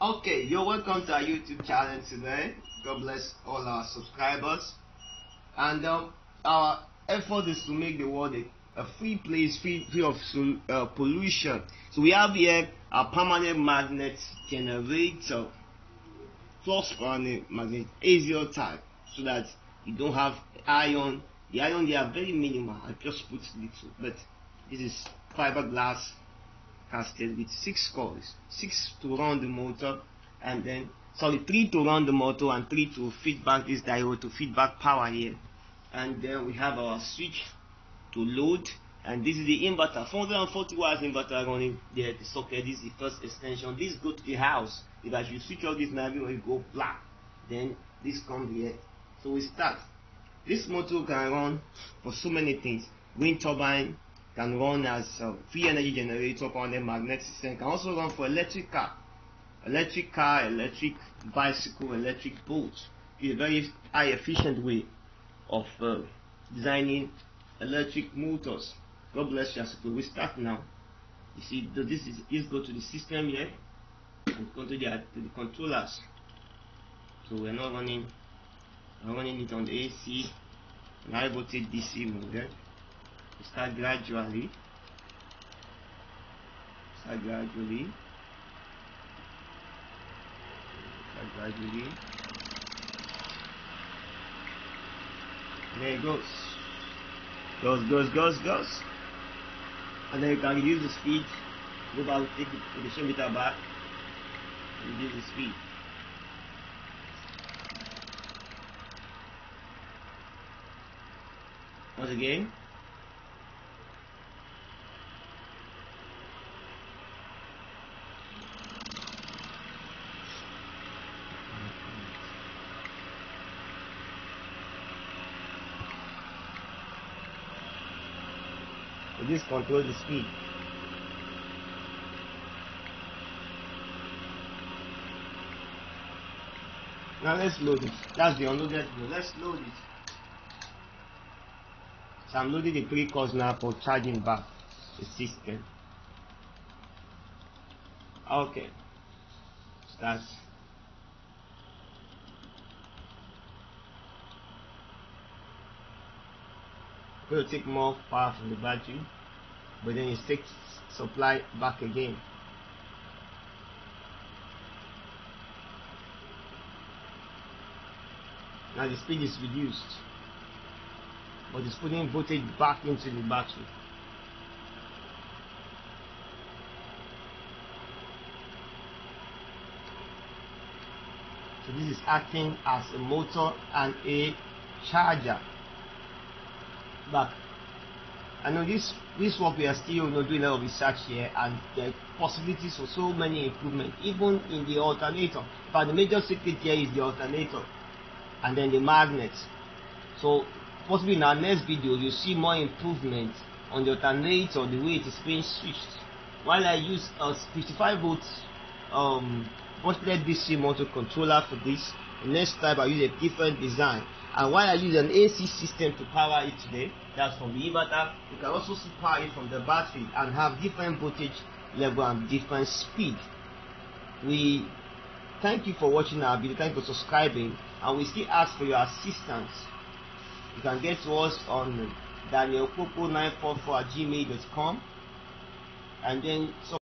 Okay, you're welcome to our YouTube channel today. God bless all our subscribers. And um, our effort is to make the world a, a free place, free, free of uh, pollution. So we have here a permanent magnet generator, plus permanent magnet axial type, so that you don't have iron. The iron they are very minimal. I just put little, but this is fiberglass casted with six coils, six to run the motor, and then sorry, three to run the motor and three to feed back this diode to feed back power here. And then we have our switch to load, and this is the inverter, 440 watts inverter running there. The socket this is the first extension. This go to the house. If should switch off this now, it go black. Then this comes here. So we start. This motor can run for so many things. Wind turbine, can run as a free energy generator on the magnetic system, can also run for electric car, electric car, electric bicycle, electric boat. It's a very high efficient way of uh, designing electric motors. God bless you as we start now. You see, this is this go to the system here and go to the, to the controllers. So we're not running, we're running it on the AC, high voltage DC mode start gradually. Start gradually. Start gradually. There it goes. Goes goes goes goes. And then you can reduce the speed go back take the potentiometer back reduce the speed. Once again this controls the speed. Now let's load it. That's the unloaded one. Let's load it. So I'm loading the three cords now for charging back the system. Okay. Start. To take more power from the battery but then it takes supply back again. Now the speed is reduced but it's putting voltage back into the battery. So this is acting as a motor and a charger back. I know this this work we are still you know, doing a lot of research here and are possibilities for so many improvements even in the alternator. But the major secret here is the alternator and then the magnets. So possibly in our next video you see more improvement on the alternator, the way it is being switched. While I use a 55 volts um multiple DC motor controller for this, the next time I use a different design and while I use an AC system to power it today, that's from the inverter, you can also power it from the battery and have different voltage level and different speed. We thank you for watching our video, thank you for subscribing, and we still ask for your assistance. You can get to us on danielpopo944 at gmail.com and then so